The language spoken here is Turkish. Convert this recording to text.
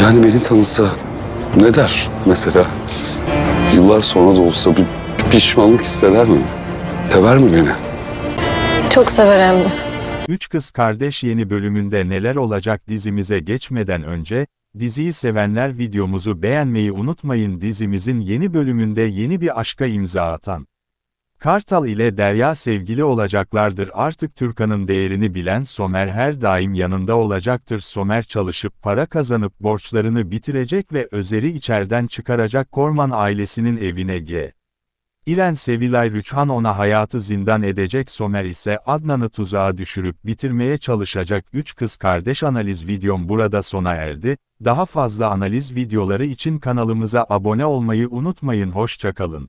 Yani beni tanısa ne der mesela? Yıllar sonra da olsa bir, bir pişmanlık hisseder mi? Sever mi beni? Çok sever hem de. Üç Kız Kardeş yeni bölümünde neler olacak dizimize geçmeden önce, diziyi sevenler videomuzu beğenmeyi unutmayın dizimizin yeni bölümünde yeni bir aşka imza atan. Kartal ile Derya sevgili olacaklardır artık Türkan'ın değerini bilen Somer her daim yanında olacaktır Somer çalışıp para kazanıp borçlarını bitirecek ve Özer'i içerden çıkaracak Korman ailesinin evine G. İren Sevilay Rüçhan ona hayatı zindan edecek Somer ise Adnan'ı tuzağa düşürüp bitirmeye çalışacak 3 kız kardeş analiz videom burada sona erdi. Daha fazla analiz videoları için kanalımıza abone olmayı unutmayın hoşçakalın.